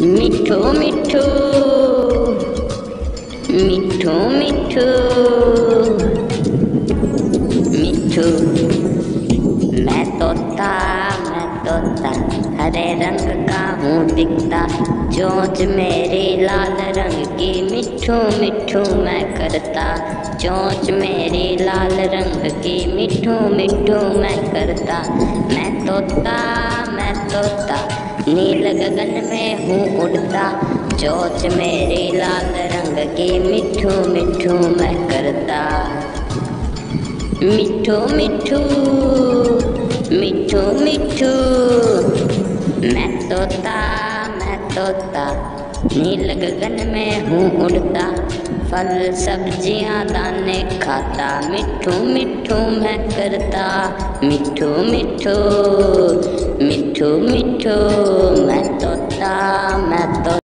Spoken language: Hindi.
मिठू मिठू। मिठू मिठू। मिठू। मैं तोता मैं तोता हरे रंग का हूँ दिखता। चोंच मेरी लाल रंग की। मिठू मिठू मैं करता। चोंच मेरी लाल रंग की। मिठू मिठू मैं करता। मैं तोता तोता नील गगन में हूँ उड़ता। चोच मेरी लाल रंग की मिठू मिठू मैं करता। मिठू मिठू मिठू मिठू, मैं तोता मैं तोता। नील गगन में हूँ उड़ता। फल सब्ज़ियाँ दाने खाता। मिठू मिठू मैं करता। मिठू मिठू Tum tum, atota.